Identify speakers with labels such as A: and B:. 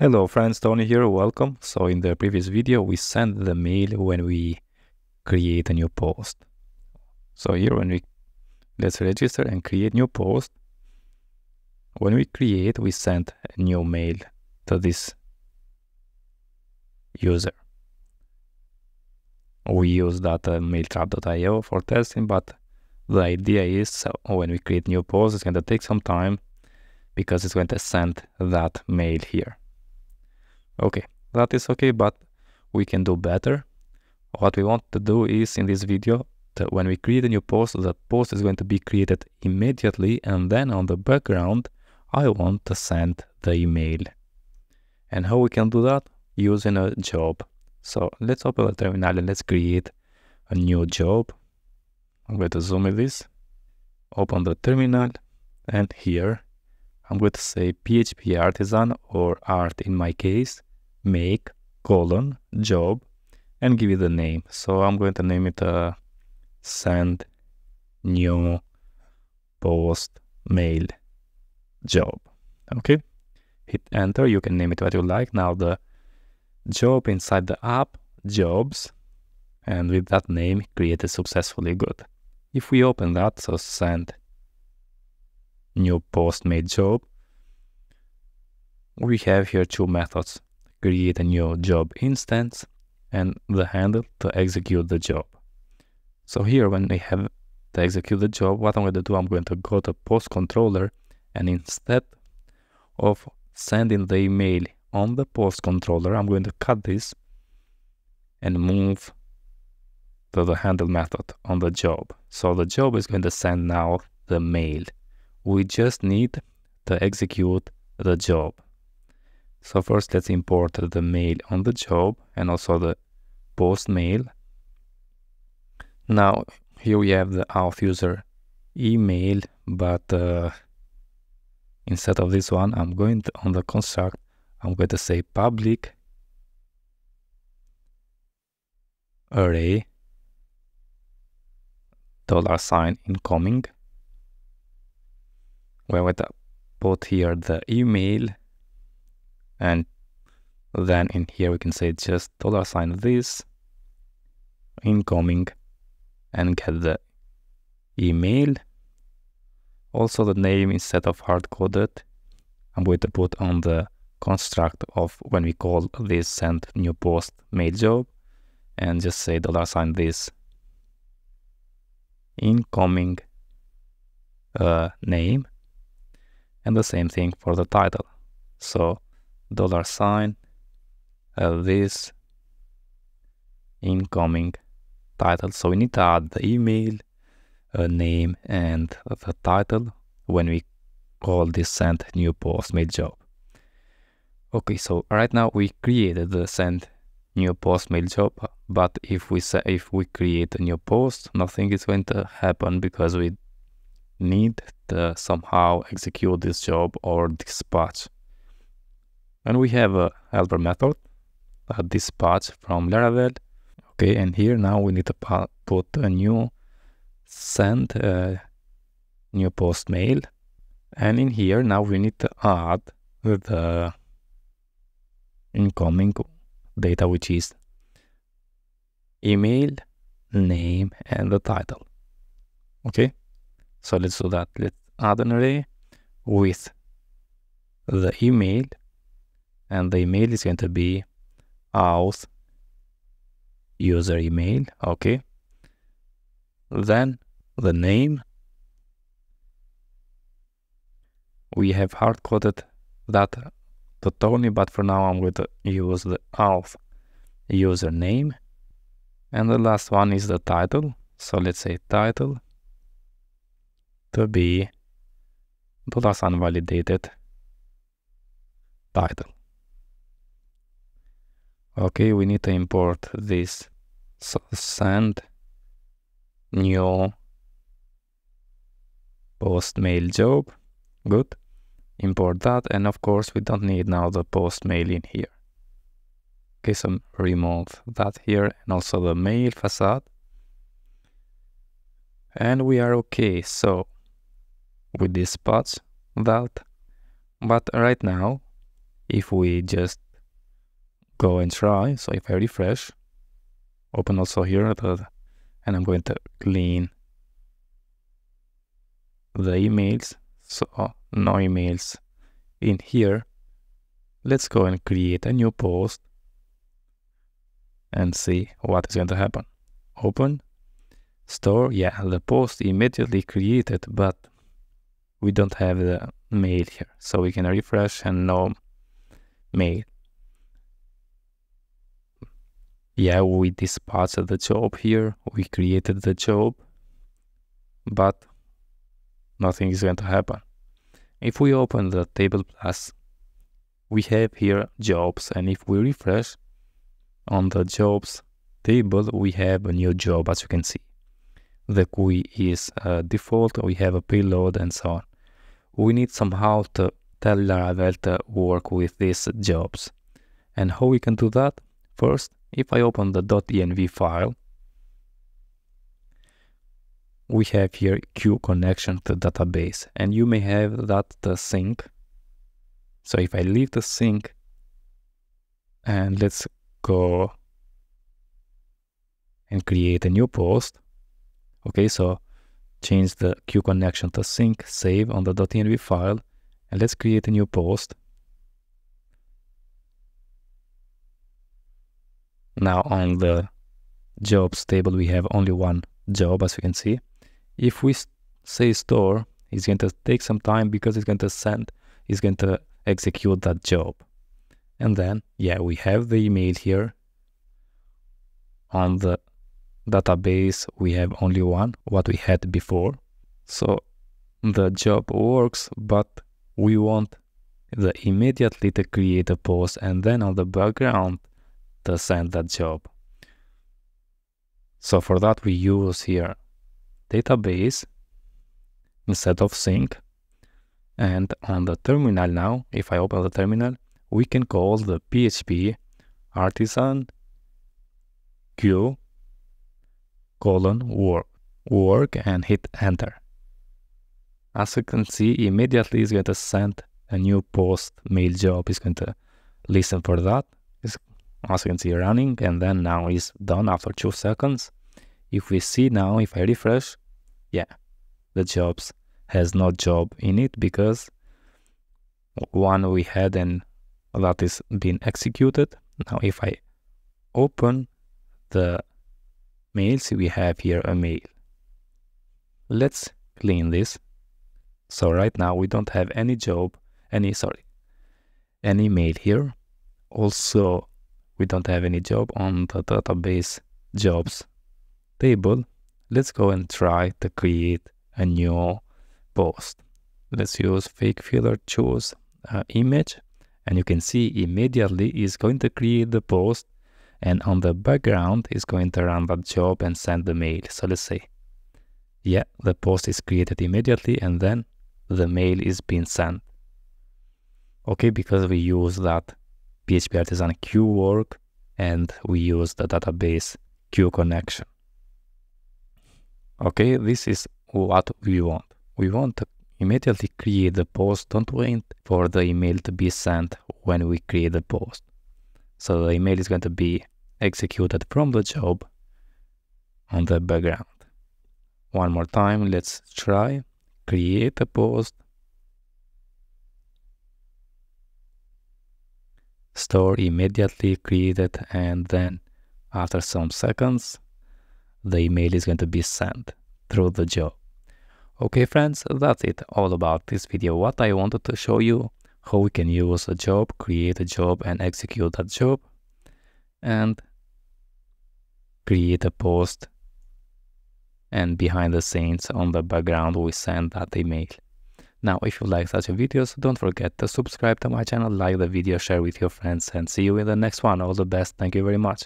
A: Hello friends, Tony here, welcome. So in the previous video, we send the mail when we create a new post. So here when we, let's register and create new post. When we create, we send a new mail to this user. We use that uh, mailtrap.io for testing, but the idea is so when we create new post, it's going to take some time because it's going to send that mail here. Okay, that is okay, but we can do better. What we want to do is in this video, that when we create a new post, that post is going to be created immediately and then on the background, I want to send the email. And how we can do that? Using a job. So let's open the terminal and let's create a new job. I'm going to zoom in this, open the terminal, and here I'm going to say PHP artisan or art in my case, make colon job and give it a name. So I'm going to name it a uh, send new post mail job. Okay, hit enter. You can name it what you like. Now the job inside the app jobs and with that name created successfully good. If we open that, so send new post mail job, we have here two methods create a new job instance and the handle to execute the job. So here when we have to execute the job, what I'm going to do, I'm going to go to post controller and instead of sending the email on the post controller, I'm going to cut this and move to the handle method on the job. So the job is going to send now the mail. We just need to execute the job. So first let's import the mail on the job and also the post mail. Now here we have the auth user email, but uh, instead of this one, I'm going to, on the construct, I'm going to say public array dollar sign incoming. We're going to put here the email and then in here we can say just dollar sign this incoming and get the email. Also the name instead of hard coded i'm going to put on the construct of when we call this send new post mail job. And just say dollar sign this incoming uh, name and the same thing for the title. So dollar sign uh, this incoming title. So we need to add the email uh, name and the title when we call this send new post mail job. Okay so right now we created the send new post mail job but if we say if we create a new post nothing is going to happen because we need to somehow execute this job or dispatch and we have a helper method, a dispatch from Laravel. Okay, and here now we need to put a new send uh, new post mail. And in here now we need to add the incoming data, which is email, name, and the title. Okay, so let's do that. Let's add an array with the email and the email is going to be auth user email okay? Then the name. We have hard coded that to Tony but for now I'm going to use the auth username and the last one is the title. So let's say title to be dollar unvalidated title okay we need to import this so send new post mail job. Good. Import that and of course we don't need now the post mail in here. Okay so remove that here and also the mail facade. And we are okay. So with this dispatch that. But right now if we just go and try, so if I refresh, open also here, the, and I'm going to clean the emails, so no emails in here. Let's go and create a new post and see what is going to happen. Open, store, yeah, the post immediately created, but we don't have the mail here. So we can refresh and no mail. Yeah, we dispatched the job here. We created the job, but nothing is going to happen. If we open the TablePlus, we have here jobs. And if we refresh on the jobs table, we have a new job, as you can see. The GUI is uh, default, we have a payload and so on we need somehow to tell Laravel to work with these jobs. And how we can do that? First, if I open the .env file, we have here queue connection to database and you may have that the sync. So if I leave the sync and let's go and create a new post. Okay, so change the queue connection to sync, save on the .env file, and let's create a new post. Now on the jobs table, we have only one job, as you can see. If we say store, it's going to take some time because it's going to send, it's going to execute that job. And then, yeah, we have the email here on the database we have only one what we had before so the job works but we want the immediately to create a post and then on the background send that job so for that we use here database instead of sync and on the terminal now if I open the terminal we can call the PHP artisan queue colon work, work and hit enter. As you can see, immediately it's going to send a new post mail job. It's going to listen for that. It's, as you can see, running and then now it's done after two seconds. If we see now, if I refresh, yeah, the jobs has no job in it because one we had and that is being executed. Now if I open the mails, we have here a mail. Let's clean this. So right now we don't have any job, any, sorry, any mail here. Also, we don't have any job on the database jobs table. Let's go and try to create a new post. Let's use fake filler choose uh, image and you can see immediately is going to create the post and on the background is going to run that job and send the mail. So let's say, yeah, the post is created immediately and then the mail is being sent. Okay, because we use that PHP Artisan queue work and we use the database queue connection. Okay, this is what we want. We want to immediately create the post. Don't wait for the email to be sent when we create the post. So the email is going to be executed from the job on the background. One more time, let's try. Create a post. Store immediately created and then after some seconds, the email is going to be sent through the job. Okay friends, that's it all about this video. What I wanted to show you how we can use a job, create a job and execute that job. And create a post and behind the scenes on the background we send that email. Now if you like such videos don't forget to subscribe to my channel, like the video, share with your friends and see you in the next one. All the best. Thank you very much.